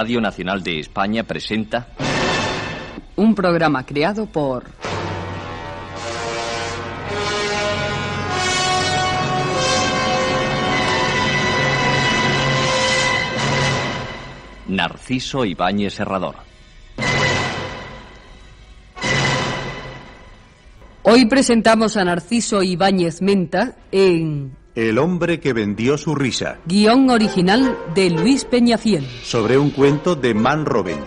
Radio Nacional de España presenta Un programa creado por Narciso Ibáñez Serrador. Hoy presentamos a Narciso Ibáñez Menta en El hombre que vendió su risa, guion original de Luis Peñafiel. sobre un cuento de Man Robin.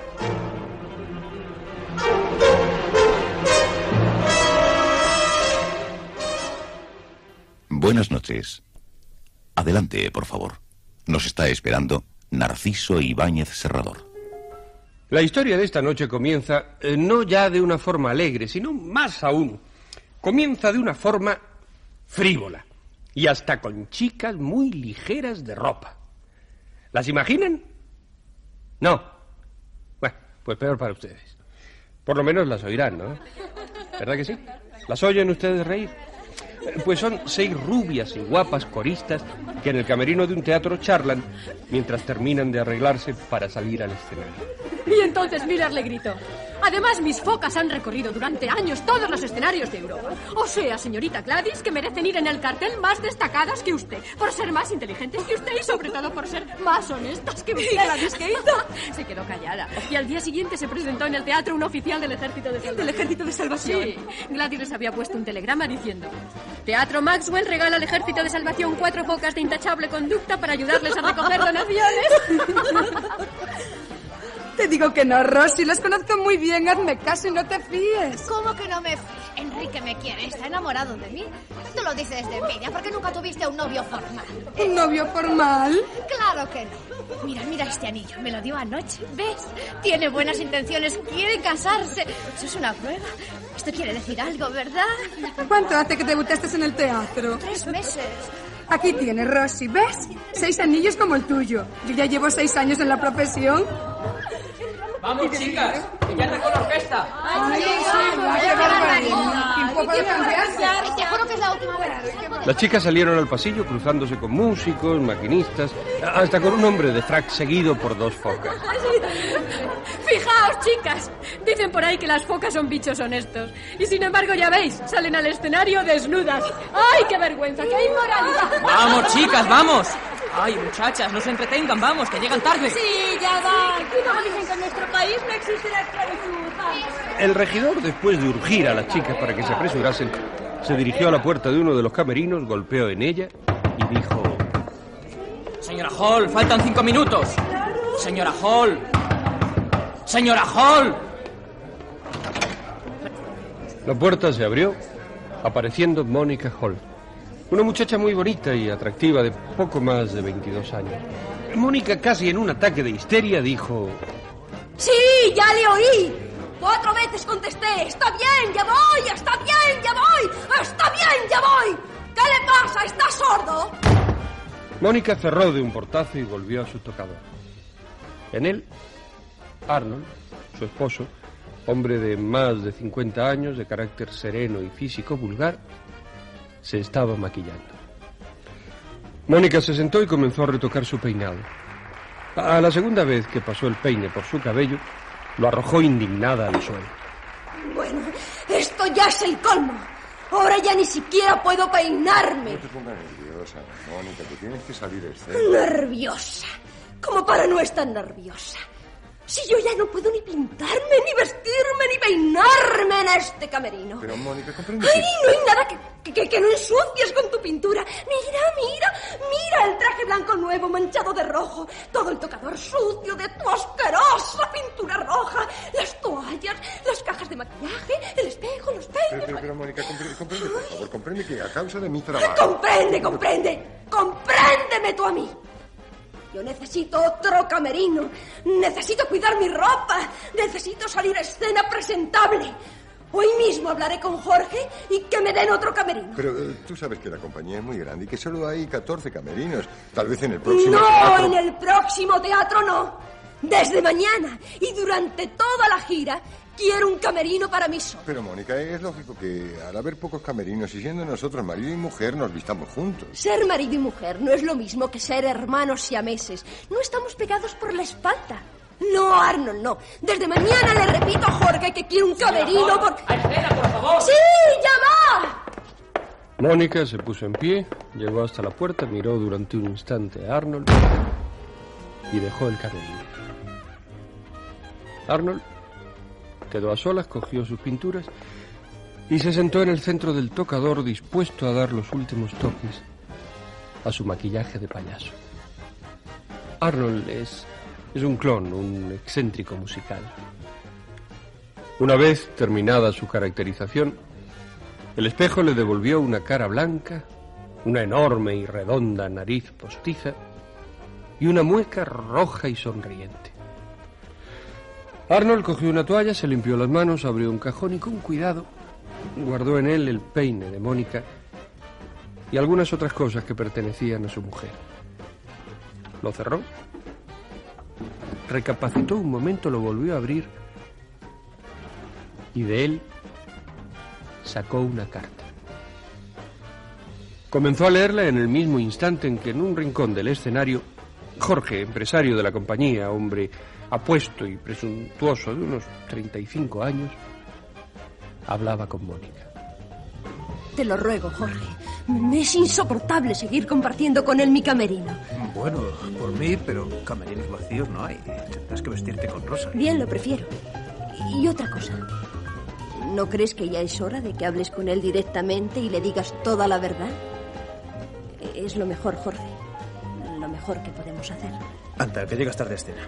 Buenas noches. Adelante, por favor. Nos está esperando Narciso Ibáñez Serrador. La historia de esta noche comienza eh, no ya de una forma alegre, sino más aún. Comienza de una forma frívola y hasta con chicas muy ligeras de ropa. ¿Las imaginan? No. Bueno, pues peor para ustedes. Por lo menos las oirán, ¿no? ¿Verdad que sí? ¿Las oyen ustedes reír? Pues son seis rubias y guapas coristas que en el camerino de un teatro charlan mientras terminan de arreglarse para salir al escenario. Y entonces Miller le gritó. Además, mis focas han recorrido durante años todos los escenarios de Europa. O sea, señorita Gladys, que merecen ir en el cartel más destacadas que usted, por ser más inteligentes que usted y sobre todo por ser más honestas que usted. Gladys, ¿qué hizo? Se quedó callada. Y al día siguiente se presentó en el teatro un oficial del Ejército de Salvación. ¿Del Ejército de Salvación? Sí. Gladys les había puesto un telegrama diciendo... Teatro Maxwell regala al Ejército de Salvación cuatro focas de intachable conducta para ayudarles a recoger donaciones. Te digo que no, Rosy, los conozco muy bien, hazme caso y no te fíes. ¿Cómo que no me fío? Enrique me quiere, está enamorado de mí. Tú lo dices de envidia porque nunca tuviste un novio formal. ¿Un novio formal? Claro que no. Mira, mira este anillo, me lo dio anoche. ¿Ves? Tiene buenas intenciones, quiere casarse. Eso es una prueba. Esto quiere decir algo, ¿verdad? ¿Cuánto hace que debutaste en el teatro? Tres meses. Aquí tienes, Rosy, ¿ves? Seis anillos como el tuyo. Yo ya llevo seis años en la profesión. Vamos, chicas, que ya arrancó la orquesta. Te juro que es la última vez. Las chicas salieron al pasillo cruzándose con músicos, maquinistas, hasta con un hombre de frac seguido por dos focas. Fijaos, chicas. Dicen por ahí que las focas son bichos honestos. Y sin embargo, ya veis, salen al escenario desnudas. ¡Ay, qué vergüenza! ¡Qué inmoralidad! Vamos, chicas, vamos. Ay, muchachas, no se entretengan, vamos, que llegan tarde. Sí, ya va. Y como dicen que en nuestro país no existe la esclavitud. El regidor, después de urgir a las chicas para que se apresurasen, se dirigió a la puerta de uno de los camerinos, golpeó en ella y dijo... Señora Hall, faltan cinco minutos. Señora Hall. Señora Hall. La puerta se abrió, apareciendo Mónica Hall. Una muchacha muy bonita y atractiva de poco más de 22 años. Mónica, casi en un ataque de histeria, dijo... Sí, ya le oí. Cuatro veces contesté. Está bien, ya voy. Está bien, ya voy. Está bien, ya voy. ¿Qué le pasa? ¿Está sordo? Mónica cerró de un portazo y volvió a su tocador. En él, Arnold, su esposo, hombre de más de 50 años, de carácter sereno y físico vulgar, se estaba maquillando. Mónica se sentó y comenzó a retocar su peinado. A la segunda vez que pasó el peine por su cabello, lo arrojó indignada al suelo. Bueno, esto ya es el colmo. Ahora ya ni siquiera puedo peinarme. No te pongas nerviosa, Mónica, que tienes que salir a escena. Nerviosa. Como para no estar nerviosa. Si yo ya no puedo ni pintarme, ni vestirme, ni peinarme en este camerino. Pero, Mónica, comprende ¡Ay, no hay nada que, que, que no ensucies con tu pintura! Mira, mira, mira el traje blanco nuevo manchado de rojo, todo el tocador sucio de tu asquerosa pintura roja, las toallas, las cajas de maquillaje, el espejo, los peines... Pero, pero, pero, Mónica, comprende, comprende, por favor, comprende que a causa de mi trabajo... ¡Comprende, comprende! ¡Compréndeme tú a mí! Yo necesito otro camerino. Necesito cuidar mi ropa. Necesito salir a escena presentable. Hoy mismo hablaré con Jorge y que me den otro camerino. Pero eh, tú sabes que la compañía es muy grande y que solo hay 14 camerinos. Tal vez en el próximo... No, teatro- en el próximo teatro no. Desde mañana y durante toda la gira quiero un camerino para mí solo. Pero, Mónica, es lógico que al haber pocos camerinos y siendo nosotros marido y mujer nos vistamos juntos. Ser marido y mujer no es lo mismo que ser hermanos siameses. No estamos pegados por la espalda. No, Arnold, no. Desde mañana le repito a Jorge que quiere un camerino por... ¡A escena, por favor! ¡Sí, ya va! Mónica se puso en pie, llegó hasta la puerta, miró durante un instante a Arnold y dejó el camerino. Arnold quedó a solas, cogió sus pinturas y se sentó en el centro del tocador dispuesto a dar los últimos toques a su maquillaje de payaso. Arnold es, es un clon, un excéntrico musical. Una vez terminada su caracterización, el espejo le devolvió una cara blanca, una enorme y redonda nariz postiza y una mueca roja y sonriente. Arnold cogió una toalla, se limpió las manos, abrió un cajón y con cuidado guardó en él el peine de Mónica y algunas otras cosas que pertenecían a su mujer. Lo cerró, recapacitó un momento, lo volvió a abrir y de él sacó una carta. Comenzó a leerla en el mismo instante en que en un rincón del escenario, Jorge, empresario de la compañía, hombre apuesto y presuntuoso de unos 35 años, hablaba con Mónica. Te lo ruego, Jorge. Me es insoportable seguir compartiendo con él mi camerino. Bueno, por mí, pero camerinos vacíos no hay. Tendrás que vestirte con rosa. Bien, lo prefiero. Y otra cosa. ¿No crees que ya es hora de que hables con él directamente y le digas toda la verdad? Es lo mejor, Jorge. Lo mejor que podemos hacer. Anda, que llegas tarde a escena.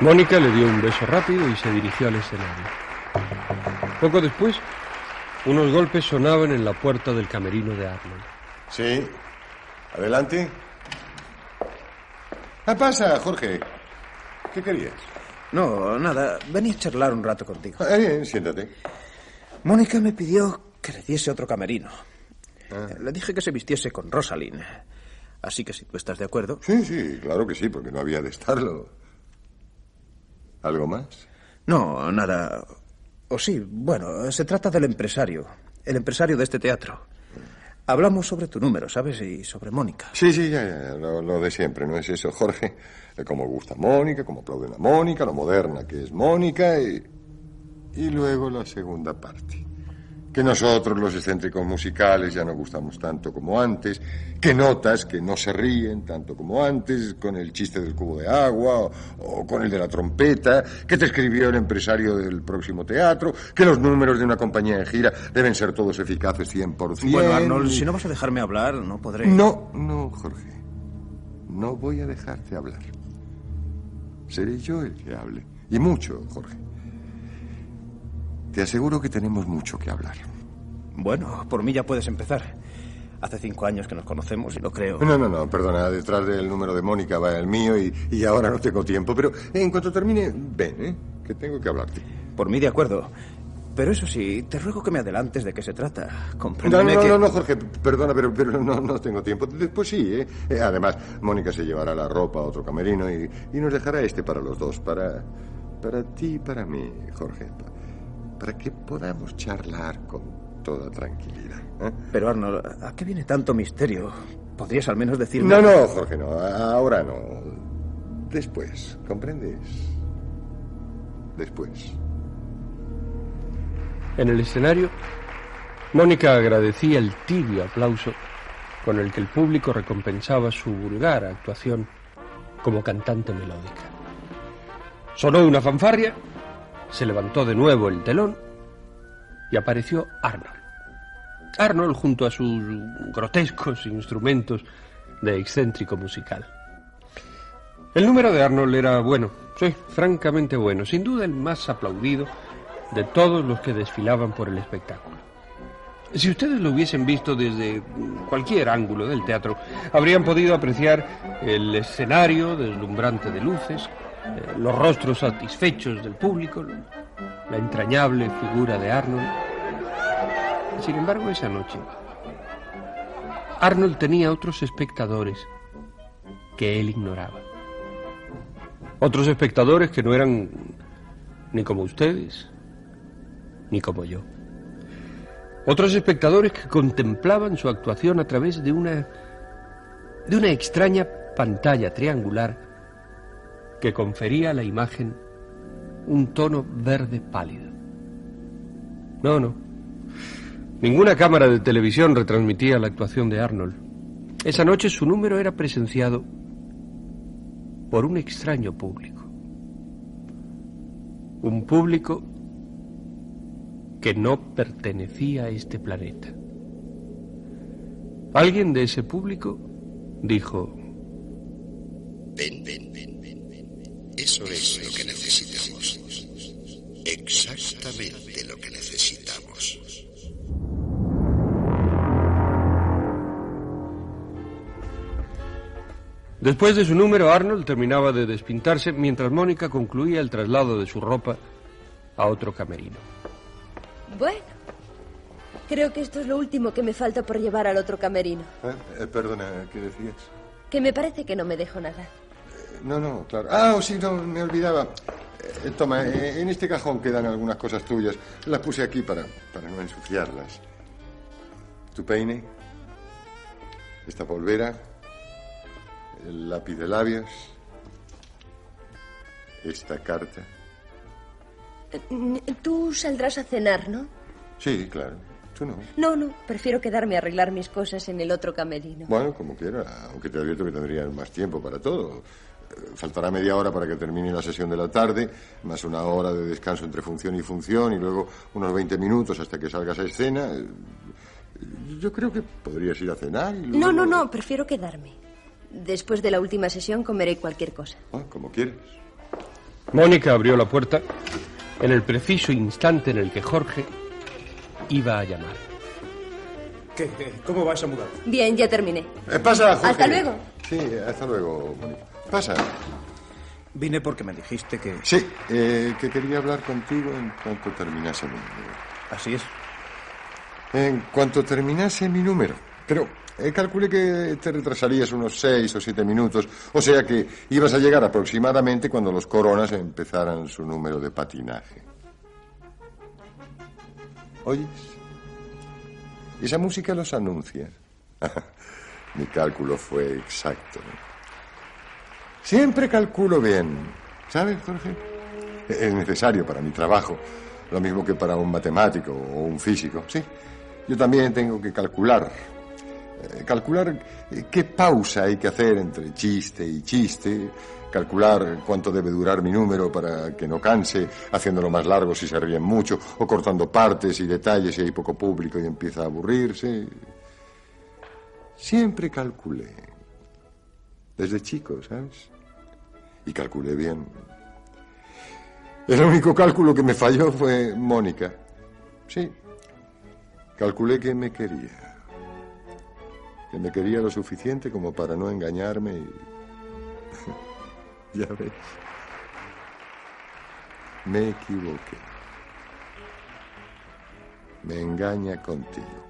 Mónica le dio un beso rápido y se dirigió al escenario. Poco después, unos golpes sonaban en la puerta del camerino de Arnold. Sí. Adelante. ¿Qué pasa, Jorge? ¿Qué querías? No, nada. Venía a charlar un rato contigo. Ah, bien, siéntate. Mónica me pidió que le diese otro camerino. Ah. Le dije que se vistiese con Rosalind. Así que si tú estás de acuerdo. Sí, sí, claro que sí, porque no había de estarlo. ¿Algo más? No, nada. O sí, bueno, se trata del empresario. El empresario de este teatro. Hablamos sobre tu número, ¿sabes? Y sobre Mónica. Sí, sí, ya, ya, lo, lo de siempre, ¿no es eso, Jorge? De cómo gusta Mónica, cómo aplauden a Mónica, lo moderna que es Mónica y... Y luego la segunda parte. Que nosotros, los excéntricos musicales, ya no gustamos tanto como antes. Que notas que no se ríen tanto como antes con el chiste del cubo de agua o, o con el de la trompeta. Que te escribió el empresario del próximo teatro. Que los números de una compañía en gira deben ser todos eficaces 100%. Bueno, Arnold, si no vas a dejarme hablar, no podré. No, no, Jorge. No voy a dejarte hablar. Seré yo el que hable. Y mucho, Jorge. Te aseguro que tenemos mucho que hablar. Bueno, por mí ya puedes empezar. Hace cinco años que nos conocemos y lo creo. No, no, no, perdona. Detrás del número de Mónica va el mío y, y ahora no tengo tiempo. Pero en cuanto termine, ven, ¿eh? Que tengo que hablarte. Por mí, de acuerdo. Pero eso sí, te ruego que me adelantes de qué se trata. No, Compréndeme no, que... no, no, Jorge, perdona, pero, pero no, no tengo tiempo. Después sí, ¿eh? Eh, Además, Mónica se llevará la ropa a otro camerino y, y nos dejará este para los dos, para, para ti y para mí, Jorge. Pa- Para que podamos charlar con toda tranquilidad. ¿eh? Pero, Arnold, ¿a qué viene tanto misterio? ¿Podrías al menos decirme...? No, no, Jorge, no. Ahora no. Después, ¿comprendes? Después. En el escenario, Mónica agradecía el tibio aplauso con el que el público recompensaba su vulgar actuación como cantante melódica. Sonó una fanfarria, se levantó de nuevo el telón y apareció Arnold. Arnold junto a sus grotescos instrumentos de excéntrico musical. El número de Arnold era bueno, sí, francamente bueno, sin duda el más aplaudido de todos los que desfilaban por el espectáculo. Si ustedes lo hubiesen visto desde cualquier ángulo del teatro, habrían podido apreciar el escenario deslumbrante de luces, los rostros satisfechos del público, la entrañable figura de Arnold. Sin embargo, esa noche, Arnold tenía otros espectadores que él ignoraba. Otros espectadores que no eran ni como ustedes, ni como yo. Otros espectadores que contemplaban su actuación a través de una de una extraña pantalla triangular que confería a la imagen un tono verde pálido. No, no. Ninguna cámara de televisión retransmitía la actuación de Arnold. Esa noche su número era presenciado por un extraño público. Un público que no pertenecía a este planeta. Alguien de ese público dijo, Ven, ven, ven. Eso es lo que necesitamos. Exactamente lo que necesitamos. Después de su número, Arnold terminaba de despintarse mientras Mónica concluía el traslado de su ropa a otro camerino. Bueno, creo que esto es lo último que me falta por llevar al otro camerino. Eh, eh, perdona, ¿qué decías? Que me parece que no me dejo nada. No, no, claro. Ah, oh, sí, no, me olvidaba. Eh, toma, eh, en este cajón quedan algunas cosas tuyas. Las puse aquí para, para no ensuciarlas. Tu peine, esta polvera, el lápiz de labios, esta carta. Eh, Tú saldrás a cenar, ¿no? Sí, claro. Tú no. No, no, prefiero quedarme a arreglar mis cosas en el otro camerino. Bueno, como quiera, aunque te advierto que tendrías más tiempo para todo. Faltará media hora para que termine la sesión de la tarde, más una hora de descanso entre función y función, y luego unos 20 minutos hasta que salgas a escena. Eh, Yo creo que podrías ir a cenar y luego... No, no, no, prefiero quedarme. Después de la última sesión comeré cualquier cosa. Ah, como quieres. Mónica abrió la puerta en el preciso instante en el que Jorge iba a llamar. ¿Qué, qué? ¿Cómo vas a mudar? Bien, ya terminé. Eh, pasa, Jorge. Hasta luego. Sí, hasta luego, Mónica. Pasa. Vine porque me dijiste que... Sí, eh, que quería hablar contigo en cuanto terminase mi número. Así es. En cuanto terminase mi número. Pero eh, calculé que te retrasarías unos seis o siete minutos. O sea que ibas a llegar aproximadamente cuando los coronas empezaran su número de patinaje. ¿Oyes? Esa música los anuncia. mi cálculo fue exacto. Siempre calculo bien. ¿Sabes, Jorge? Es necesario para mi trabajo. Lo mismo que para un matemático o un físico. Sí. Yo también tengo que calcular. Eh, calcular eh, qué pausa hay que hacer entre chiste y chiste. Calcular cuánto debe durar mi número para que no canse, haciéndolo más largo si se ríen mucho, o cortando partes y detalles si hay poco público y empieza a aburrirse. Siempre calculé. Desde chico, ¿sabes? Y calculé bien. El único cálculo que me falló fue Mónica. Sí. Calculé que me quería. Que me quería lo suficiente como para no engañarme y... ya ves. Me equivoqué. Me engaña contigo.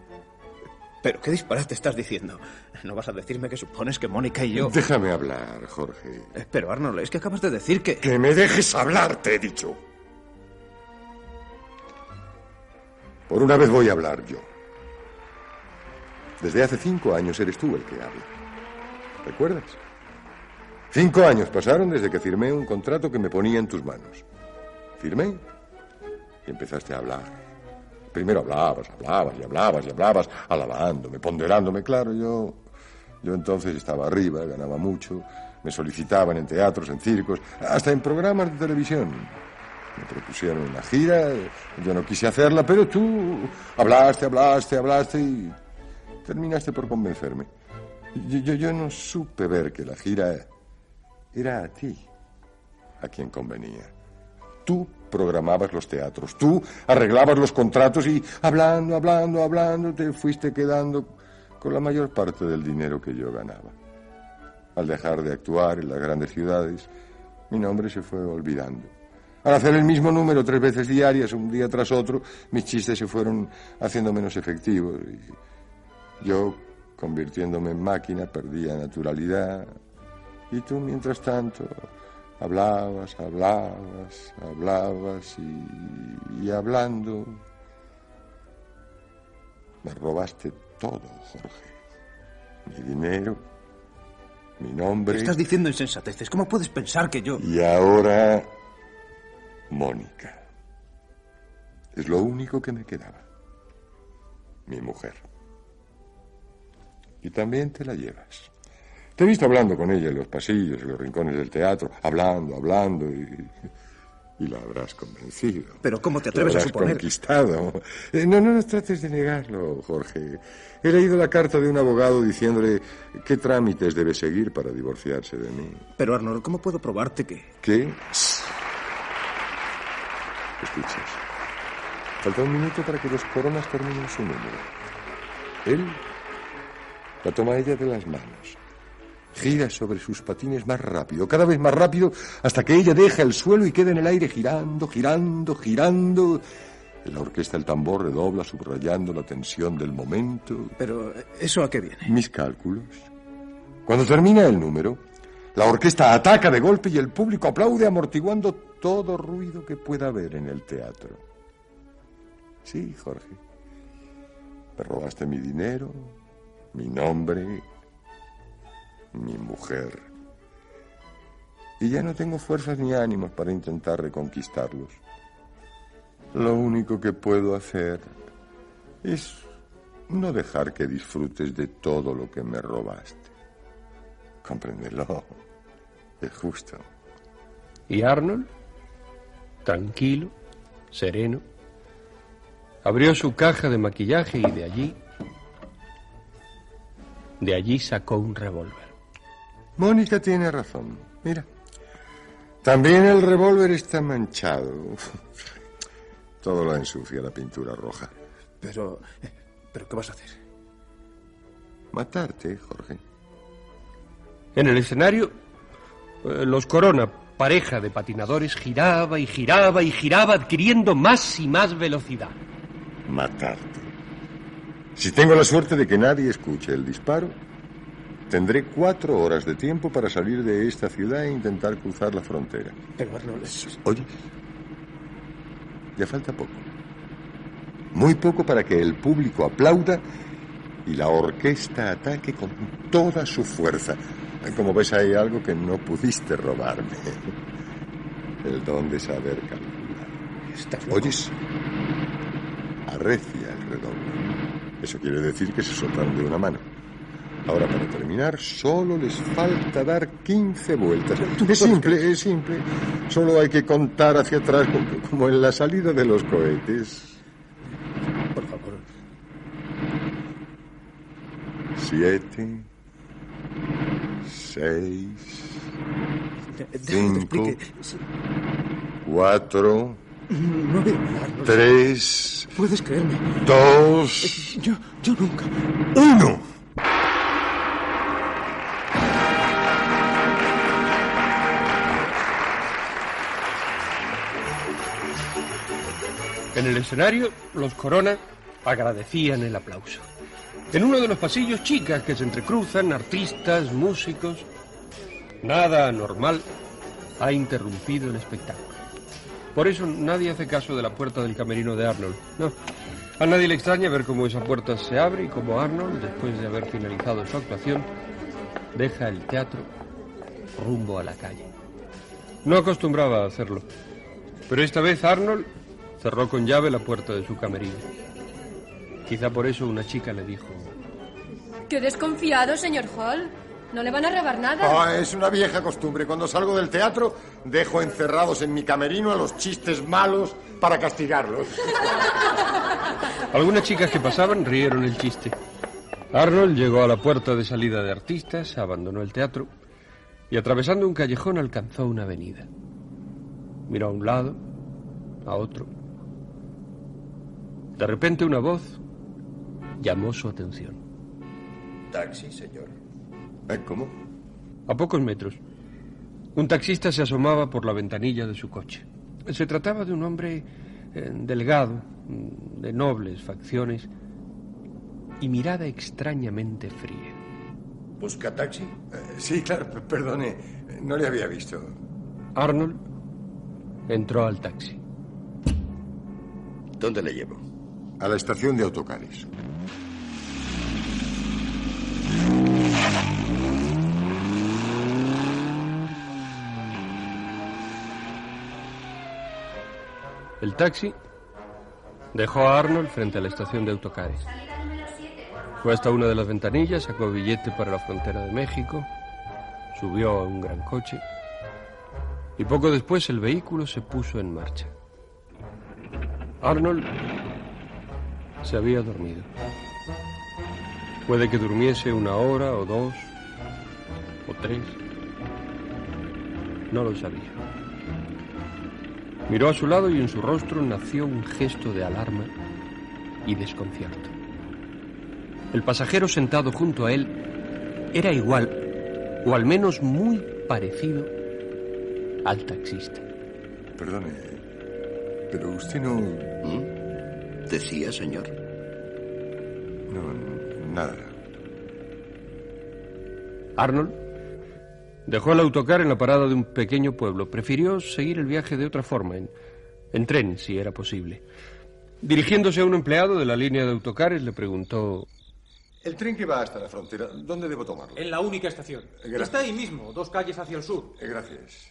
Pero qué disparate estás diciendo. No vas a decirme que supones que Mónica y yo... Déjame hablar, Jorge. Eh, Pero Arnold, es que acabas de decir que... Que me dejes hablar, te he dicho. Por una vez voy a hablar yo. Desde hace cinco años eres tú el que habla. ¿Recuerdas? Cinco años pasaron desde que firmé un contrato que me ponía en tus manos. Firmé y empezaste a hablar. Primero hablabas, hablabas y hablabas y hablabas, alabándome, ponderándome. Claro, yo, yo entonces estaba arriba, ganaba mucho, me solicitaban en teatros, en circos, hasta en programas de televisión. Me propusieron una gira, yo no quise hacerla, pero tú hablaste, hablaste, hablaste y terminaste por convencerme. Yo, yo, yo no supe ver que la gira era a ti a quien convenía. Tú programabas los teatros, tú arreglabas los contratos y hablando, hablando, hablando, te fuiste quedando con la mayor parte del dinero que yo ganaba. Al dejar de actuar en las grandes ciudades, mi nombre se fue olvidando. Al hacer el mismo número tres veces diarias, un día tras otro, mis chistes se fueron haciendo menos efectivos. Yo, convirtiéndome en máquina, perdía naturalidad. Y tú, mientras tanto, hablabas, hablabas, hablabas y, y hablando. Me robaste todo, Jorge. Mi dinero, mi nombre. Estás diciendo insensateces. ¿Cómo puedes pensar que yo... Y ahora, Mónica. Es lo único que me quedaba. Mi mujer. Y también te la llevas. Te he visto hablando con ella en los pasillos, en los rincones del teatro, hablando, hablando y... Y la habrás convencido. Pero ¿cómo te atreves La a habrás suponer? conquistado. Eh, no, no, no trates de negarlo, Jorge. He leído la carta de un abogado diciéndole qué trámites debe seguir para divorciarse de mí. Pero Arnold, ¿cómo puedo probarte que... ¿Qué? Escuchas. Falta un minuto para que los coronas terminen su número. Él la toma ella de las manos. Gira sobre sus patines más rápido, cada vez más rápido, hasta que ella deja el suelo y queda en el aire girando, girando, girando. En la orquesta el tambor redobla, subrayando la tensión del momento. Pero, ¿eso a qué viene? Mis cálculos. Cuando termina el número, la orquesta ataca de golpe y el público aplaude amortiguando todo ruido que pueda haber en el teatro. Sí, Jorge. Me robaste mi dinero, mi nombre, mi mujer. Y ya no tengo fuerzas ni ánimos para intentar reconquistarlos. Lo único que puedo hacer es no dejar que disfrutes de todo lo que me robaste. Compréndelo. Es justo. Y Arnold, tranquilo, sereno, abrió su caja de maquillaje y de allí, de allí sacó un revólver. Mónica tiene razón. Mira. También el revólver está manchado. Todo lo ensucia la pintura roja. Pero... ¿Pero qué vas a hacer? Matarte, Jorge. En el escenario, eh, los Corona, pareja de patinadores, giraba y giraba y giraba, adquiriendo más y más velocidad. Matarte. Si tengo la suerte de que nadie escuche el disparo, tendré cuatro horas de tiempo para salir de esta ciudad e intentar cruzar la frontera. Pero Arnold, eso... Oye, ya falta poco. Muy poco para que el público aplauda y la orquesta ataque con toda su fuerza. Como ves, hay algo que no pudiste robarme. El don de saber calcular. Estás loco. ¿Oyes? Arrecia el redoble. Eso quiere decir que se soltaron de una mano. Ahora, para terminar, solo les falta dar 15 vueltas. Es simple, es simple. Solo hay que contar hacia atrás como- en la salida de los cohetes. Por favor. Siete, seis, cinco, cuatro, Arnold. tres, Puedes creerme. dos, Yo, yo nunca... uno. En el escenario, los Corona agradecían el aplauso. En uno de los pasillos, chicas que se entrecruzan, artistas, músicos. Nada anormal ha interrumpido el espectáculo. Por eso nadie hace caso de la puerta del camerino de Arnold. No. A nadie le extraña ver cómo esa puerta se abre y cómo Arnold, después de haber finalizado su actuación, deja el teatro rumbo a la calle. No acostumbraba a hacerlo. Pero esta vez Arnold cerró con llave la puerta de su camerino. Quizá por eso una chica le dijo... Qué desconfiado, señor Hall. No le van a robar nada. Ah, es una vieja costumbre. Cuando salgo del teatro, dejo encerrados en mi camerino a los chistes malos para castigarlos. Algunas chicas que pasaban rieron el chiste. Arnold llegó a la puerta de salida de artistas, abandonó el teatro y atravesando un callejón alcanzó una avenida. Miró a un lado, a otro. De repente una voz llamó su atención. Taxi, señor. ¿Eh, ¿Cómo? A pocos metros, un taxista se asomaba por la ventanilla de su coche. Se trataba de un hombre eh, delgado, mm, de nobles facciones y mirada extrañamente fría. ¿Busca taxi? Eh, sí, claro, perdone. No le había visto. Arnold entró al taxi. ¿Dónde le llevo? a la estación de autocares. El taxi dejó a Arnold frente a la estación de autocares. Fue hasta una de las ventanillas, sacó billete para la frontera de México, subió a un gran coche y poco después el vehículo se puso en marcha. Arnold se había dormido. Puede que durmiese una hora o dos o tres. No lo sabía. Miró a su lado y en su rostro nació un gesto de alarma y desconcierto. El pasajero sentado junto a él era igual, o al menos muy parecido, al taxista. Perdone, pero usted no... Decía, señor. No, nada. Arnold dejó el autocar en la parada de un pequeño pueblo. Prefirió seguir el viaje de otra forma, en, en tren, si era posible. Dirigiéndose a un empleado de la línea de autocares, le preguntó... El tren que va hasta la frontera, ¿dónde debo tomarlo? En la única estación. Gracias. Está ahí mismo, dos calles hacia el sur. Eh, Gracias.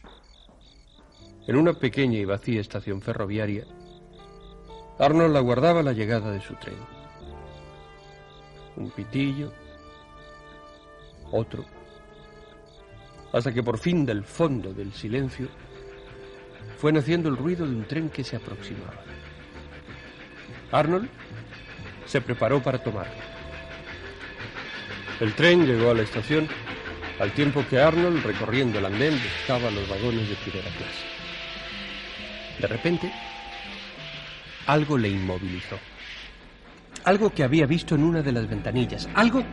En una pequeña y vacía estación ferroviaria, Arnold aguardaba la llegada de su tren. Un pitillo, otro, hasta que por fin del fondo del silencio fue naciendo el ruido de un tren que se aproximaba. Arnold se preparó para tomarlo. El tren llegó a la estación al tiempo que Arnold, recorriendo el andén, buscaba los vagones de primera clase. De repente, algo le inmovilizó. Algo que había visto en una de las ventanillas. Algo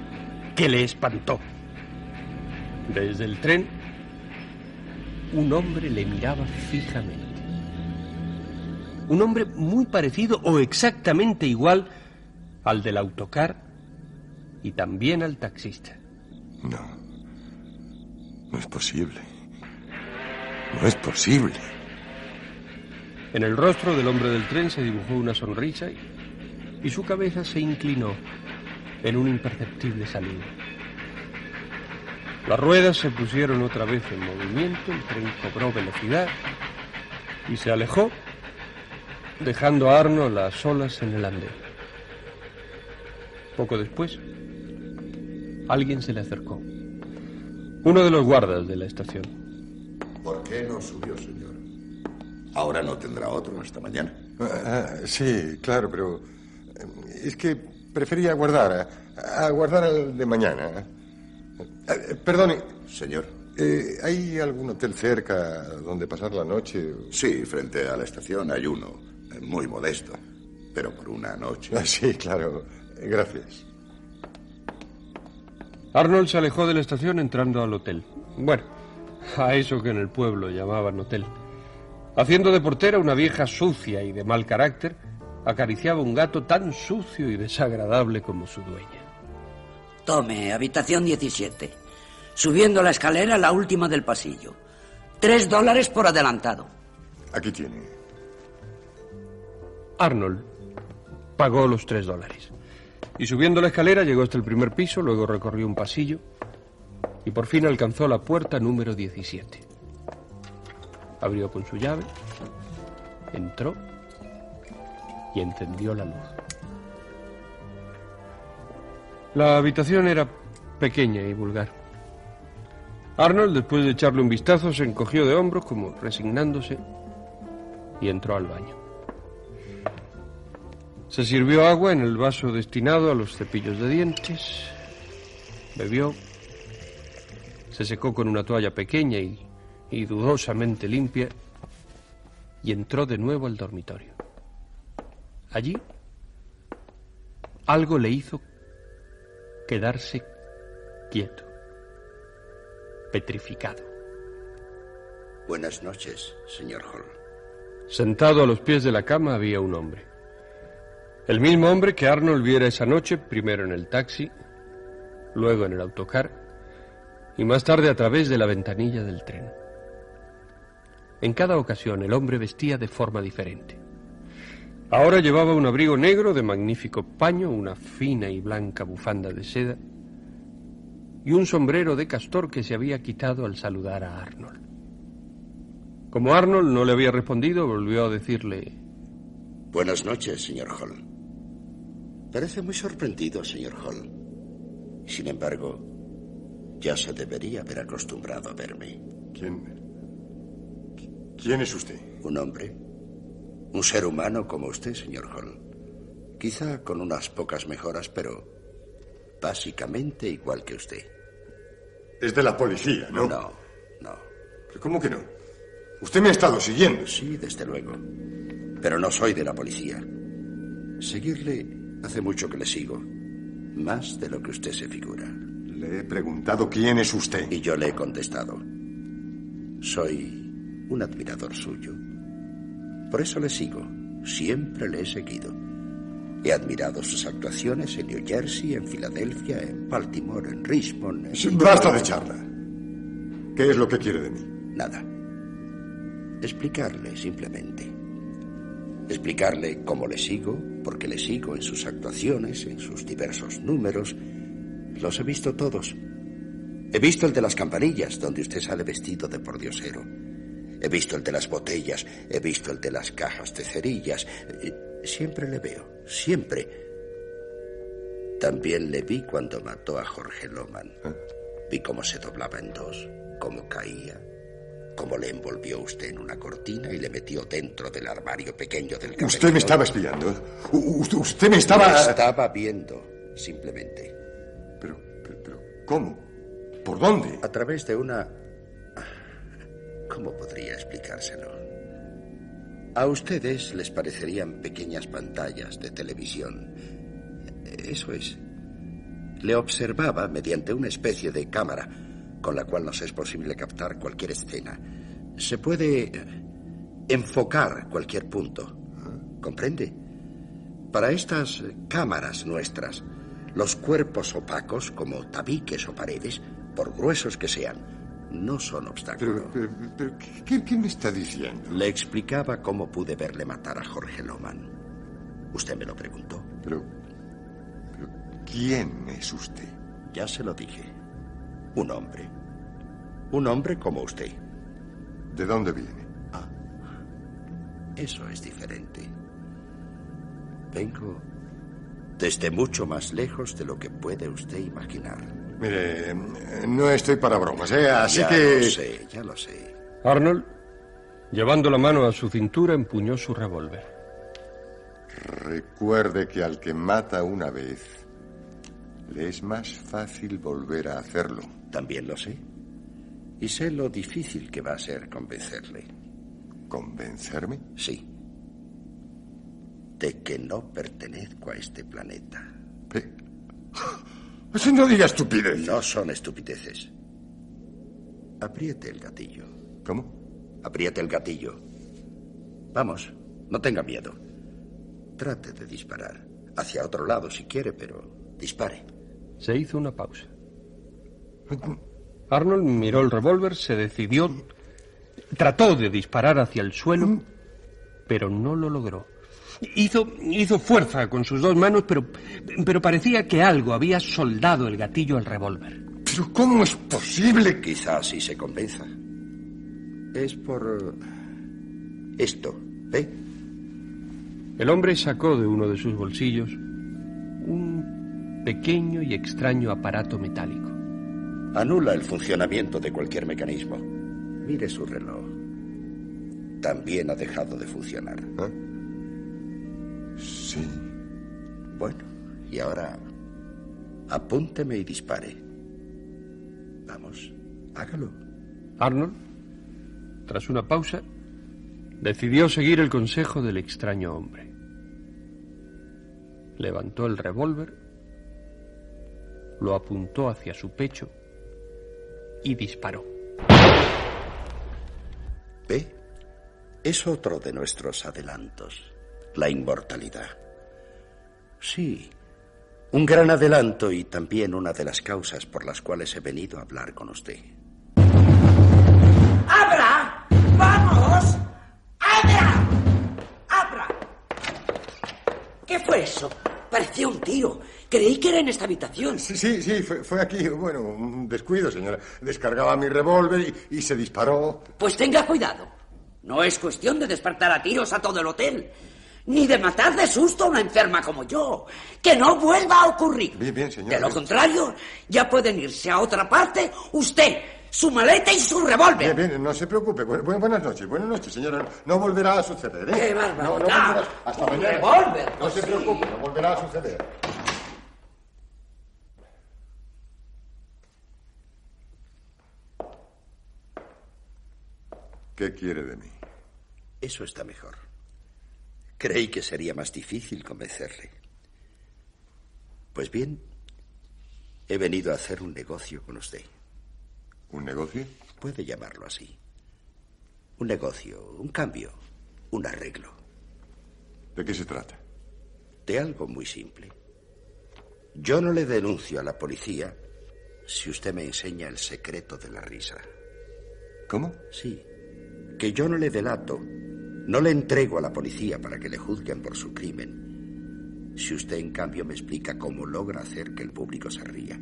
que le espantó. Desde el tren, un hombre le miraba fijamente. Un hombre muy parecido o exactamente igual al del autocar y también al taxista. No. No es posible. No es posible. En el rostro del hombre del tren se dibujó una sonrisa y, su cabeza se inclinó en un imperceptible saludo. Las ruedas se pusieron otra vez en movimiento, el tren cobró velocidad y se alejó, dejando a Arnold a solas en el andén. Poco después, alguien se le acercó. Uno de los guardas de la estación. ¿Por qué no subió, señor? Ahora no tendrá otro hasta mañana. Ah, sí, claro, pero eh, es que prefería aguardar, a- aguardar al de mañana. Eh, perdone. Señor. eh, ¿Hay algún hotel cerca donde pasar la noche? Sí, frente a la estación hay uno, eh, muy modesto, pero por una noche. Ah, sí, claro. Eh, Gracias. Arnold se alejó de la estación entrando al hotel. Bueno, a eso que en el pueblo llamaban hotel. Haciendo de portera una vieja sucia y de mal carácter, acariciaba un gato tan sucio y desagradable como su dueña. Tome, habitación 17. Subiendo la escalera, la última del pasillo. Tres dólares por adelantado. Aquí tiene. Arnold pagó los tres dólares. Y subiendo la escalera llegó hasta el primer piso, luego recorrió un pasillo y por fin alcanzó la puerta número 17. Abrió con su llave, entró y encendió la luz. La habitación era pequeña y vulgar. Arnold, después de echarle un vistazo, se encogió de hombros como resignándose y entró al baño. Se sirvió agua en el vaso destinado a los cepillos de dientes, bebió, se secó con una toalla pequeña y, y dudosamente limpia y entró de nuevo al dormitorio. Allí algo le hizo quedarse quieto, petrificado. Buenas noches, señor Hall. Sentado a los pies de la cama había un hombre. El mismo hombre que Arnold viera esa noche, primero en el taxi, luego en el autocar y más tarde a través de la ventanilla del tren. En cada ocasión el hombre vestía de forma diferente. Ahora llevaba un abrigo negro de magnífico paño, una fina y blanca bufanda de seda y un sombrero de castor que se había quitado al saludar a Arnold. Como Arnold no le había respondido, volvió a decirle Buenas noches, señor Hall. Parece muy sorprendido, señor Hall. Sin embargo, ya se debería haber acostumbrado a verme. ¿Quién? ¿Quién es usted? Un hombre. Un ser humano como usted, señor Hall. Quizá con unas pocas mejoras, pero básicamente igual que usted. Es de la policía, ¿no? No, no. ¿Cómo que no? Usted me ha estado siguiendo. Sí, desde luego. Pero no soy de la policía. Seguirle hace mucho que le sigo. Más de lo que usted se figura. Le he preguntado quién es usted. Y yo le he contestado. Soy un admirador suyo. Por eso le sigo. Siempre le he seguido. He admirado sus actuaciones en New Jersey, en Filadelfia, en Baltimore, en Richmond. en- Sí, Basta de charla. ¿Qué es lo que quiere de mí? Nada. Explicarle simplemente. Explicarle cómo le sigo, por qué le sigo en sus actuaciones, en sus diversos números. Los he visto todos. He visto el de las campanillas, donde usted sale vestido de pordiosero. He visto el de las botellas, he visto el de las cajas de cerillas. Eh, Siempre le veo, siempre. También le vi cuando mató a Jorge Loman. Vi cómo se doblaba en dos, cómo caía, cómo le envolvió usted en una cortina y le metió dentro del armario pequeño del camerino. Usted me estaba espiando. U- usted, usted me estaba... Me estaba viendo, simplemente. Pero, pero, pero, ¿cómo? ¿Por dónde? A través de una... ¿Cómo podría explicárselo? A ustedes les parecerían pequeñas pantallas de televisión. Eso es. Le observaba mediante una especie de cámara con la cual nos es posible captar cualquier escena. Se puede eh, enfocar cualquier punto. ¿Comprende? Para estas cámaras nuestras, los cuerpos opacos, como tabiques o paredes, por gruesos que sean, no son obstáculos. Pero, pero, pero, ¿qué- ¿qué, qué me está diciendo? Le explicaba cómo pude verle matar a Jorge Loman. Usted me lo preguntó. Pero, pero, ¿quién es usted? Ya se lo dije. Un hombre. Un hombre como usted. ¿De dónde viene? Eso es diferente. Vengo desde mucho más lejos de lo que puede usted imaginar. Mire, no estoy para bromas, ¿eh? Así ya que... lo sé, ya lo sé. Arnold, llevando la mano a su cintura, empuñó su revólver. Recuerde que al que mata una vez, le es más fácil volver a hacerlo. También lo sé. Y sé lo difícil que va a ser convencerle. ¿Convencerme? Sí. De que no pertenezco a este planeta. Pues no diga estupidez. No son estupideces. Apriete el gatillo. ¿Cómo? Apriete el gatillo. Vamos, no tenga miedo. Trate de disparar. Hacia otro lado si quiere, pero dispare. Se hizo una pausa. Arnold miró el revólver, se decidió, trató de disparar hacia el suelo, pero no lo logró. Hizo, hizo fuerza con sus dos manos, pero, pero parecía que algo había soldado el gatillo al revólver. ¿Pero cómo es posible? Quizás así se convenza. Es por... eh, Esto, ¿ve? El hombre sacó de uno de sus bolsillos un pequeño y extraño aparato metálico. Anula el funcionamiento de cualquier mecanismo. Mire su reloj. También ha dejado de funcionar. Sí. Bueno, y ahora apúnteme y dispare. Vamos, hágalo. Arnold, tras una pausa, decidió seguir el consejo del extraño hombre. Levantó el revólver, lo apuntó hacia su pecho y disparó. ¿Ve? Es otro de nuestros adelantos, la inmortalidad. Sí, un gran adelanto y también una de las causas por las cuales he venido a hablar con usted. ¡Abra! ¡Vamos! ¡Abra! ¡Abra! ¿Qué fue eso? Parecía un tiro. Creí que era en esta habitación. Sí, sí, sí, fue, fue aquí, bueno, un descuido, señora. Descargaba mi revólver y, y se disparó. Pues tenga cuidado. No es cuestión de despertar a tiros a todo el hotel. Ni de matar de susto a una enferma como yo. Que no vuelva a ocurrir. Bien, bien, señor. De lo contrario, ya pueden irse a otra parte usted, su maleta y su revólver. Bien, bien, no se preocupe. Bu- bu- buenas noches, buenas noches, señora. No volverá a suceder, ¿eh? ¡Qué barbaridad! No, no volverá- Hasta Un mañana. revólver, No se sí. preocupe, no volverá a suceder. ¿Qué quiere de mí? Eso está mejor. Creí que sería más difícil convencerle. Pues bien, he venido a hacer un negocio con usted. ¿Un negocio? Puede llamarlo así. Un negocio, un cambio, un arreglo. ¿De qué se trata? De algo muy simple. Yo no le denuncio a la policía si usted me enseña el secreto de la risa. ¿Cómo? Sí. Que yo no le delato, no le entrego a la policía para que le juzguen por su crimen. Si usted, en cambio, me explica cómo logra hacer que el público se ría,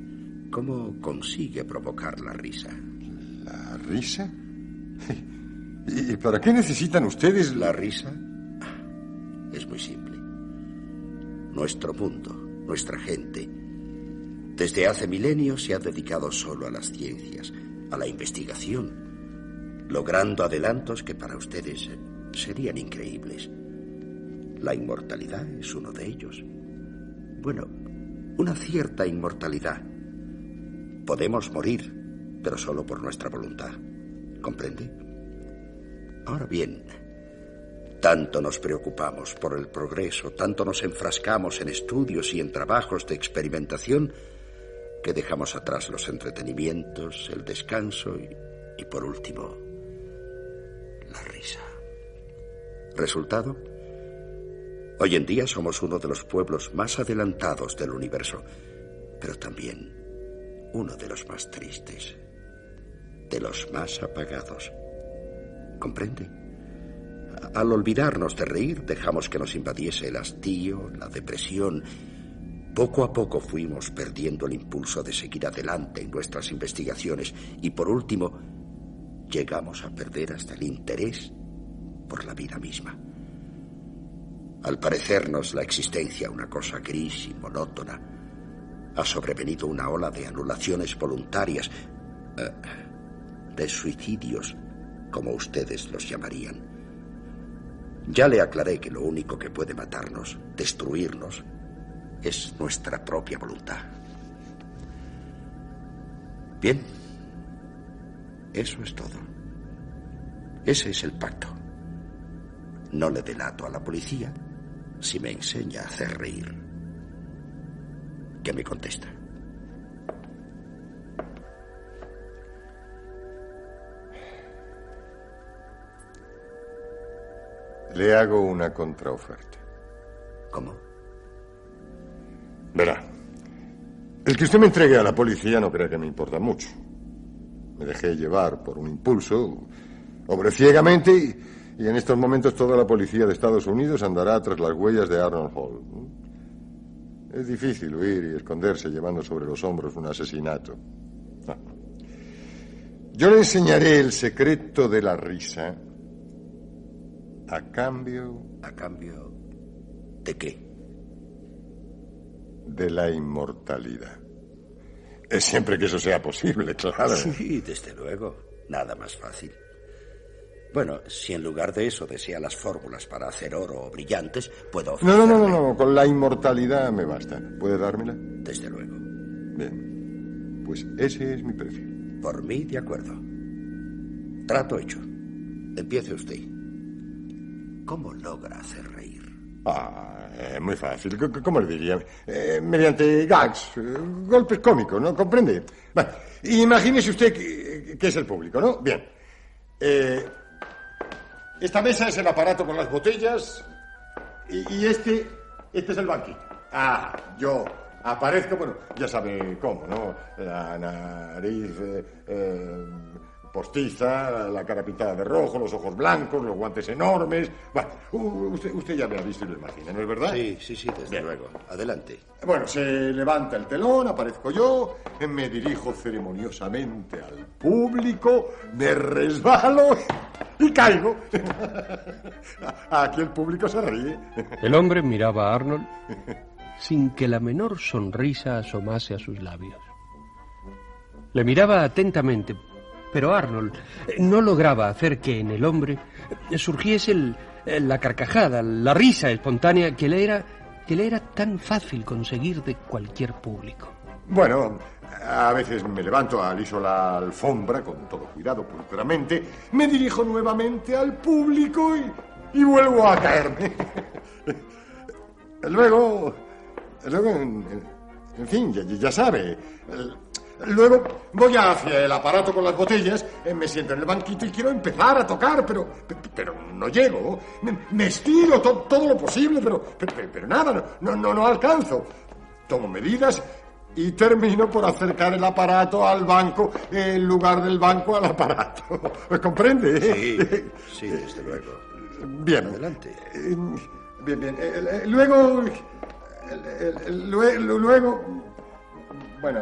cómo consigue provocar la risa. ¿La risa? ¿Y para qué necesitan ustedes la risa? Es muy simple. Nuestro mundo, nuestra gente, desde hace milenios se ha dedicado solo a las ciencias, a la investigación, logrando adelantos que para ustedes serían increíbles. La inmortalidad es uno de ellos. Bueno, una cierta inmortalidad. Podemos morir, pero solo por nuestra voluntad. ¿Comprende? Ahora bien, tanto nos preocupamos por el progreso, tanto nos enfrascamos en estudios y en trabajos de experimentación, que dejamos atrás los entretenimientos, el descanso y, y por último, la risa. ¿Resultado? Hoy en día somos uno de los pueblos más adelantados del universo, pero también uno de los más tristes, de los más apagados. ¿Comprende? Al olvidarnos de reír, dejamos que nos invadiese el hastío, la depresión. Poco a poco fuimos perdiendo el impulso de seguir adelante en nuestras investigaciones y por último llegamos a perder hasta el interés por la vida misma. Al parecernos la existencia una cosa gris y monótona, ha sobrevenido una ola de anulaciones voluntarias, eh, de suicidios, como ustedes los llamarían. Ya le aclaré que lo único que puede matarnos, destruirnos, es nuestra propia voluntad. Bien, eso es todo. Ese es el pacto. No le delato a la policía si me enseña a hacer reír. ¿Qué me contesta? Le hago una contraoferta. ¿Cómo? Verá, el que usted me entregue a la policía no crea que me importa mucho. Me dejé llevar por un impulso, obré ciegamente y, y en estos momentos toda la policía de Estados Unidos andará tras las huellas de Arnold Hall. Es difícil huir y esconderse llevando sobre los hombros un asesinato. No. Yo le enseñaré el secreto de la risa a cambio ¿A cambio de qué? de la inmortalidad. Es siempre que eso sea posible, claro. Sí, desde luego. Nada más fácil. Bueno, si en lugar de eso desea las fórmulas para hacer oro o brillantes, puedo No, no, no, ofrecerle- no, no, con la inmortalidad me basta. ¿Puede dármela? Desde luego. Bien. Pues ese es mi precio. Por mí, de acuerdo. Trato hecho. Empiece usted. ¿Cómo logra hacer reír? Ah, es muy fácil. ¿Cómo le diría? Eh, mediante gags, eh, golpes cómicos, ¿no? ¿Comprende? Bueno, imagínese usted que, que es el público, ¿no? Bien. Eh, esta mesa es el aparato con las botellas y, este, este es el banquillo. Ah, yo aparezco, bueno, ya sabe cómo, ¿no? La nariz eh, eh, Postiza, la cara pintada de rojo, los ojos blancos, los guantes enormes. Bueno, usted, usted ya me ha visto y lo imagina, ¿no es verdad? Sí, sí, sí, desde luego. Adelante. Bueno, se levanta el telón, aparezco yo, me dirijo ceremoniosamente al público, me resbalo y caigo. Aquí el público se ríe. El hombre miraba a Arnold sin que la menor sonrisa asomase a sus labios. Le miraba atentamente, pero Arnold eh, no lograba hacer que en el hombre eh, surgiese eh, la carcajada, la risa espontánea que le era que le era tan fácil conseguir de cualquier público. Bueno, a veces me levanto, aliso la alfombra con todo cuidado, pulcramente, me dirijo nuevamente al público y, vuelvo a caerme. Luego, luego, en, fin, ya sabe. Luego voy hacia el aparato con las botellas, eh, me siento en el banquito y quiero empezar a tocar, pero, pe- pero no llego. Me, me estiro to- todo lo posible, pero, pero, pero nada, no, no, no alcanzo. Tomo medidas y termino por acercar el aparato al banco en lugar del banco al aparato. ¿Comprende? Sí, sí, desde luego. Bien. Adelante. Bien, bien. Eh, eh, Luego. lue- Luego. Bueno.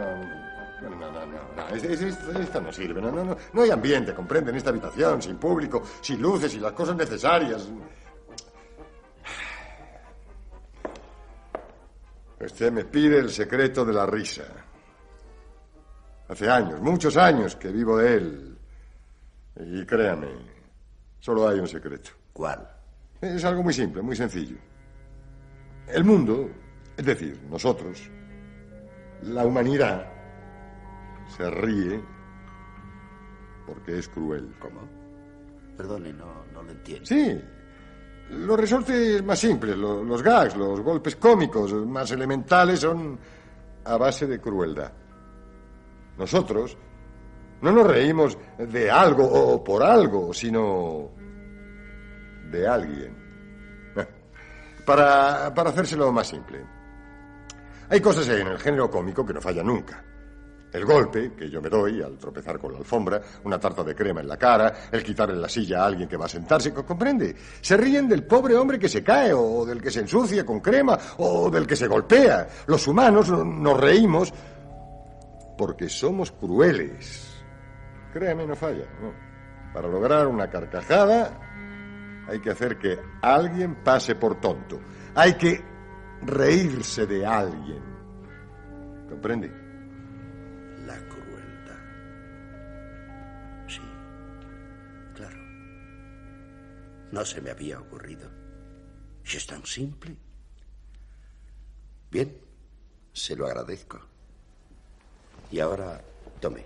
No, no, no, no, es- es- es- esto no sirve, no, no, no, no hay ambiente, comprende, en esta habitación, sin público, sin luces y las cosas necesarias. Usted me pide el secreto de la risa. Hace años, muchos años que vivo de él. Y créame, solo hay un secreto. ¿Cuál? Es algo muy simple, muy sencillo. El mundo, es decir, nosotros, la humanidad, se ríe porque es cruel. ¿Cómo? Perdone, no, no lo entiendo. Sí. Los resortes más simples, lo- los, gags, los golpes cómicos más elementales son a base de crueldad. Nosotros no nos reímos de algo o por algo, sino de alguien. Para, para hacérselo más simple. Hay cosas en el género cómico que no fallan nunca. El golpe que yo me doy al tropezar con la alfombra, una tarta de crema en la cara, el quitarle la silla a alguien que va a sentarse, ¿co- ¿comprende? Se ríen del pobre hombre que se cae, o del que se ensucia con crema, o del que se golpea. Los humanos no- nos reímos porque somos crueles. Créame, no falla. Para lograr una carcajada hay que hacer que alguien pase por tonto. Hay que reírse de alguien. ¿Comprende? No se me había ocurrido. Si es tan simple. Bien, se lo agradezco. Y ahora, tome.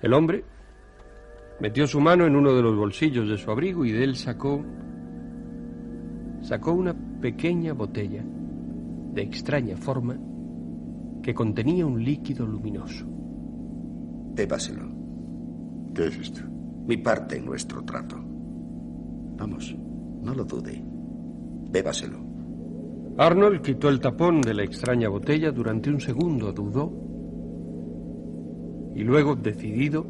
El hombre metió su mano en uno de los bolsillos de su abrigo y de él sacó sacó una pequeña botella de extraña forma que contenía un líquido luminoso. Bébaselo. ¿Qué es esto? Mi parte en nuestro trato. Vamos, no lo dude. Bébaselo. Arnold quitó el tapón de la extraña botella durante un segundo, dudó y luego, decidido,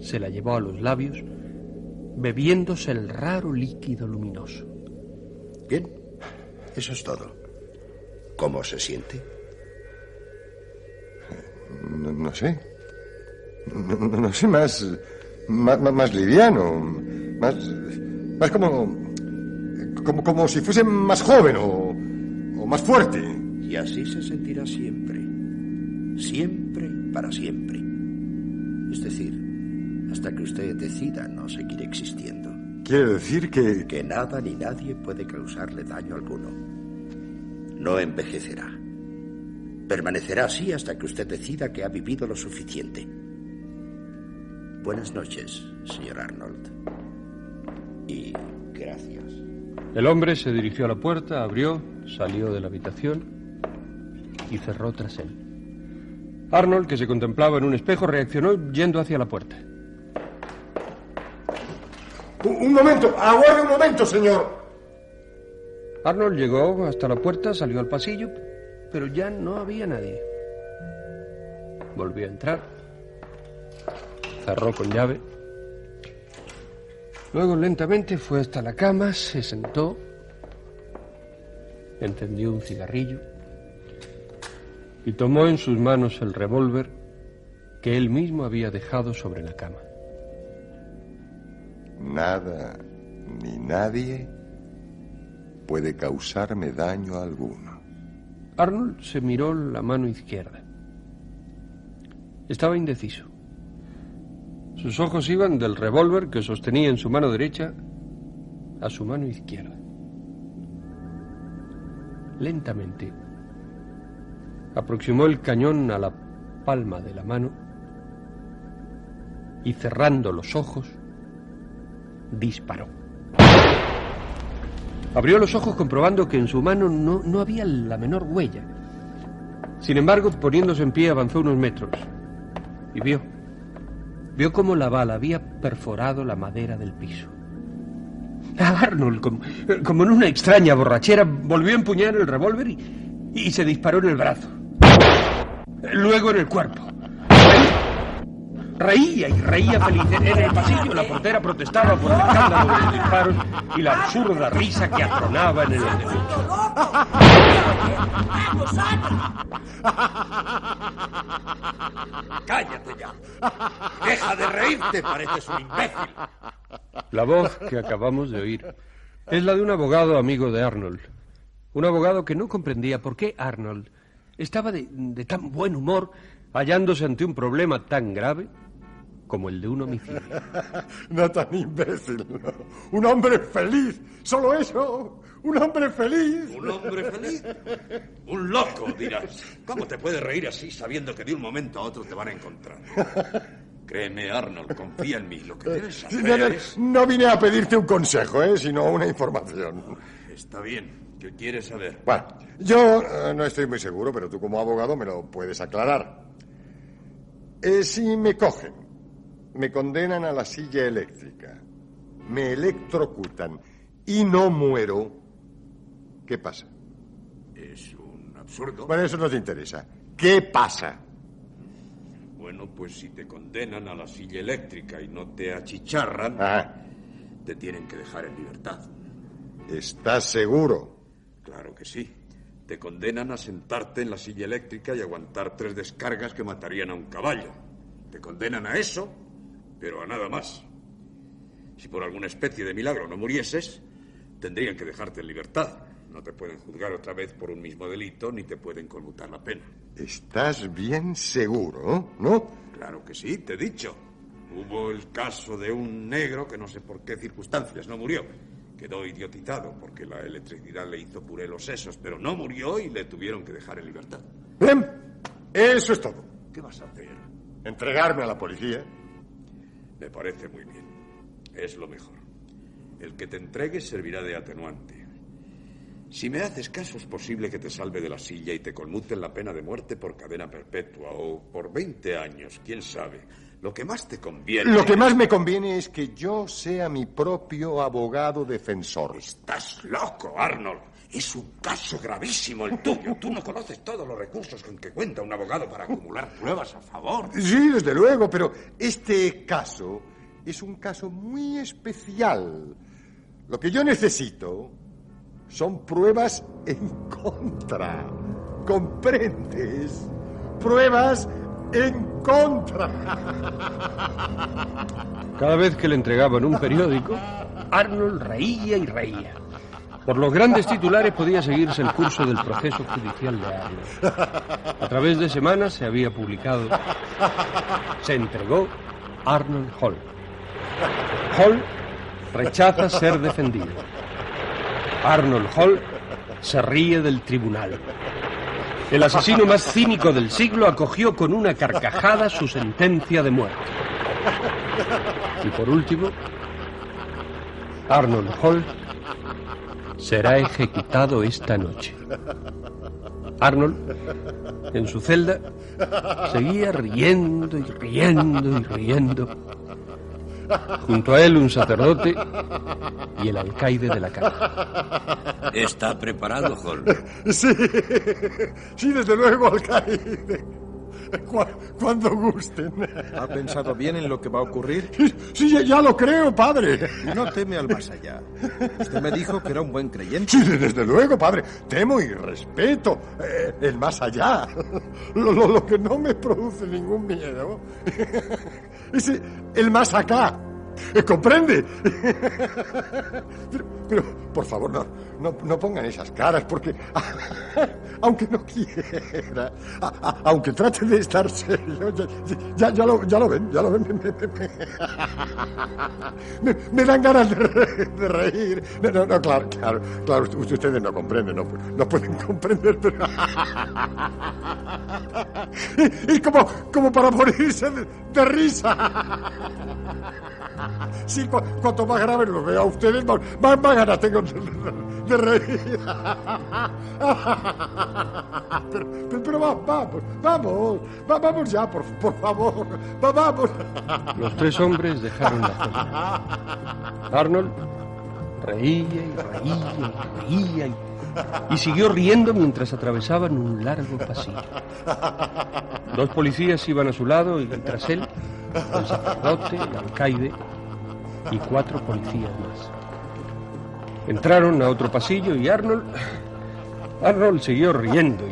se la llevó a los labios, bebiéndose el raro líquido luminoso. Bien, eso es todo. ¿Cómo se siente? No, no sé. No, no- no sé, más, más, más- más liviano. Más, más como, como. como si fuese más joven o, o más fuerte. Y así se sentirá siempre. Siempre para siempre. Es decir, hasta que usted decida no seguir existiendo. Quiere decir que. Que nada ni nadie puede causarle daño alguno. No envejecerá. Permanecerá así hasta que usted decida que ha vivido lo suficiente. Buenas noches, señor Arnold. Y gracias. El hombre se dirigió a la puerta, abrió, salió de la habitación y cerró tras él. Arnold, que se contemplaba en un espejo, reaccionó yendo hacia la puerta. Un, un momento, aguarde un momento, señor. Arnold llegó hasta la puerta, salió al pasillo, pero ya no había nadie. Volvió a entrar. cerró con llave. Luego lentamente fue hasta la cama, se sentó, encendió un cigarrillo y tomó en sus manos el revólver que él mismo había dejado sobre la cama. Nada ni nadie puede causarme daño alguno. Arnold se miró la mano izquierda. Estaba indeciso. Sus ojos iban del revólver que sostenía en su mano derecha a su mano izquierda. Lentamente aproximó el cañón a la palma de la mano y cerrando los ojos disparó. Abrió los ojos comprobando que en su mano no, no había la menor huella. Sin embargo, poniéndose en pie, avanzó unos metros y vio. Vio cómo la bala había perforado la madera del piso. Arnold, como, como en una extraña borrachera, volvió a empuñar el revólver y, y se disparó en el brazo. Luego en el cuerpo. Reía y reía feliz. En el pasillo la portera protestaba por el escándalo de los disparos y la absurda risa que atronaba en el derecho. ¡Cállate ya! ¡Deja de reírte! Pareces un imbécil. La voz que acabamos de oír es la de un abogado amigo de Arnold. Un abogado que no comprendía por qué Arnold estaba de, de tan buen humor hallándose ante un problema tan grave como el de un homicidio. No tan imbécil. no. Un hombre feliz. Solo eso. Un hombre feliz. ¿Un hombre feliz? Un loco, dirás. ¿Cómo te puedes reír así sabiendo que de un momento a otro te van a encontrar? Créeme, Arnold, confía en mí. Lo que debes hacer No, no, es... no vine a pedirte un consejo, ¿eh? sino una información. Está bien. ¿Qué quieres saber? Bueno, yo eh, no estoy muy seguro, pero tú como abogado me lo puedes aclarar. Eh, si me cogen, me condenan a la silla eléctrica, me electrocutan y no muero, ¿qué pasa? Es un absurdo. Bueno, eso no te interesa. ¿Qué pasa? Bueno, pues si te condenan a la silla eléctrica y no te achicharran, Ah, te tienen que dejar en libertad. ¿estás seguro? Claro que sí. Te condenan a sentarte en la silla eléctrica y aguantar tres descargas que matarían a un caballo. Te condenan a eso, pero a nada más. Si por alguna especie de milagro no murieses, tendrían que dejarte en libertad. No te pueden juzgar otra vez por un mismo delito ni te pueden conmutar la pena. ¿Estás bien seguro, no? Claro que sí, te he dicho. Hubo el caso de un negro que no sé por qué circunstancias no murió. Quedó idiotizado porque la electricidad le hizo puré los sesos, pero no murió y le tuvieron que dejar en libertad. Bien, eso es todo. ¿Qué vas a hacer? Entregarme a la policía. Me parece muy bien. Es lo mejor. El que te entregues servirá de atenuante. Si me haces caso, es posible que te salve de la silla y te conmuten la pena de muerte por cadena perpetua o por 20 años, quién sabe. Lo que más te conviene. Lo que más me conviene es que yo sea mi propio abogado defensor. Estás loco, Arnold. Es un caso gravísimo el tuyo. Tú no conoces todos los recursos con que cuenta un abogado para acumular pruebas a favor. Sí, desde luego, pero este caso es un caso muy especial. Lo que yo necesito son pruebas en contra. ¿Comprendes? Pruebas en contra. Cada vez que le entregaban un periódico, Arnold reía y reía. Por los grandes titulares podía seguirse el curso del proceso judicial de Arnold. A través de semanas se había publicado Se entregó Arnold Hall. Hall rechaza ser defendido. Arnold Hall se ríe del tribunal. El asesino más cínico del siglo acogió con una carcajada su sentencia de muerte. Y por último, Arnold Hall será ejecutado esta noche. Arnold, en su celda, seguía riendo y riendo y riendo. Junto a él un sacerdote y el alcaide de la casa. ¿Está preparado, Hall? Sí, sí, desde luego, alcaide. Cu- cuando gusten. ¿Ha pensado bien en lo que va a ocurrir? Sí, ya, ya lo creo, padre. No teme al más allá. Usted me dijo que era un buen creyente. Sí, desde luego, padre. Temo y respeto eh, el más allá. Lo, lo- lo que no me produce ningún miedo es el más acá. Eh, ¿Comprende? Pero, por favor, no, no, no pongan esas caras, porque aunque no quiera, aunque trate de estar serio, ya, ya, lo, ya lo ven, ya lo ven. Me, dan ganas de, re- de reír. No, no, claro, claro, claro, ust- ustedes no comprenden, no, no pueden comprender, pero... y como, como para morirse de risa. Sí, cu- cuanto más grave lo veo a ustedes, más, más, más ganas tengo de, reír. Pero, pero, pero va- vamos, vamos, va- vamos ya, por, favor, va- vamos. Los tres hombres dejaron la zona. Arnold reía y reía y reía y, y siguió riendo mientras atravesaban un largo pasillo. Dos policías iban a su lado y tras él el sacerdote, el alcaide y cuatro policías más. Entraron a otro pasillo y Arnold... Arnold siguió riendo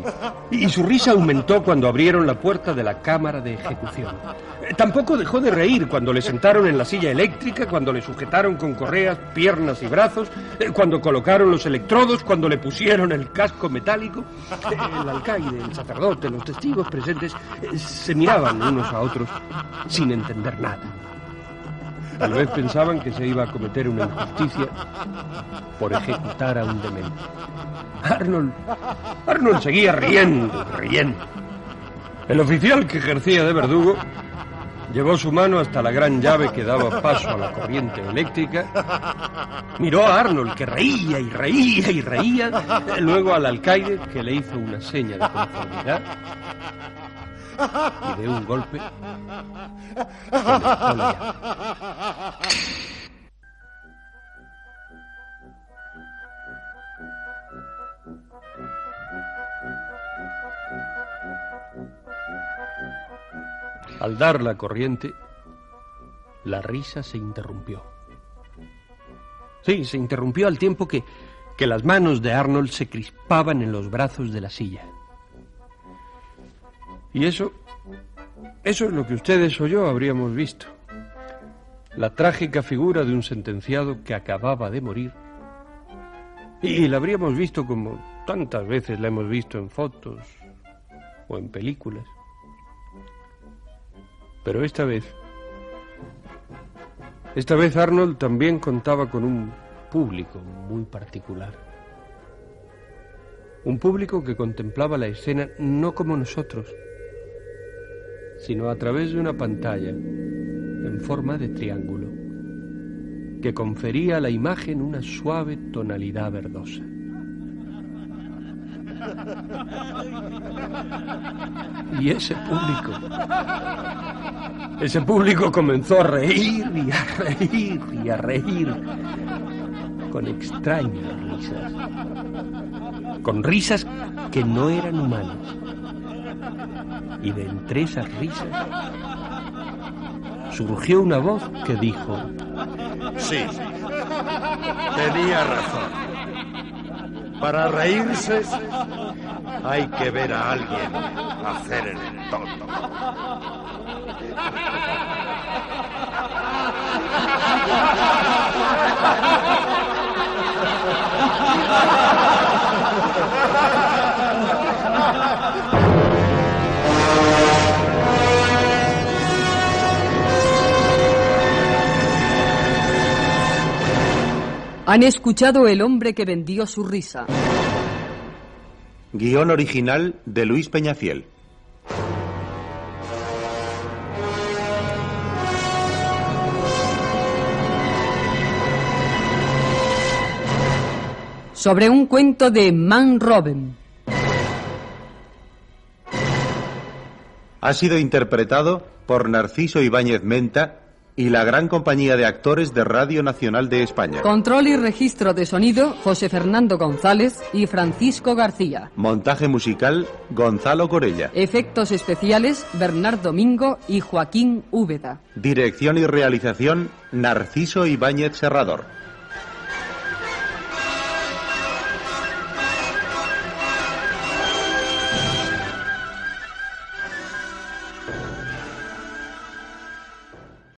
y, su risa aumentó cuando abrieron la puerta de la cámara de ejecución. Eh, Tampoco dejó de reír cuando le sentaron en la silla eléctrica, cuando le sujetaron con correas piernas y brazos, eh, cuando colocaron los electrodos, cuando le pusieron el casco metálico. Eh, El alcaide, el sacerdote, los testigos presentes se miraban unos a otros sin entender nada. Tal vez pensaban que se iba a cometer una injusticia por ejecutar a un demente. Arnold, Arnold seguía riendo, riendo. El oficial que ejercía de verdugo llevó su mano hasta la gran llave que daba paso a la corriente eléctrica. Miró a Arnold que reía y reía y reía. Luego al alcaide que le hizo una seña de conformidad. Y de un golpe conectó la llave. Al dar la corriente, la risa se interrumpió. Sí, se interrumpió al tiempo que, que las manos de Arnold se crispaban en los brazos de la silla. Y eso, eso es lo que ustedes o yo habríamos visto. La trágica figura de un sentenciado que acababa de morir. Y la habríamos visto como tantas veces la hemos visto en fotos o en películas. Pero esta vez, esta vez Arnold también contaba con un público muy particular. Un público que contemplaba la escena no como nosotros, sino a través de una pantalla en forma de triángulo, que confería a la imagen una suave tonalidad verdosa. Y ese público, ese público comenzó a reír y a reír y a reír con extrañas risas, con risas que no eran humanas. Y de entre esas risas surgió una voz que dijo, Sí, tenía razón. Para reírse hay que ver a alguien hacer el tonto. Han escuchado El hombre que vendió su risa. Guión original de Luis Peñafiel. Sobre un cuento de Man Robin. Ha sido interpretado por Narciso Ibáñez Menta y la gran compañía de actores de Radio Nacional de España. Control y registro de sonido, José Fernando González y Francisco García. Montaje musical, Gonzalo Corella. Efectos especiales, Bernardo Domingo y Joaquín Úbeda. Dirección y realización, Narciso Ibáñez Serrador.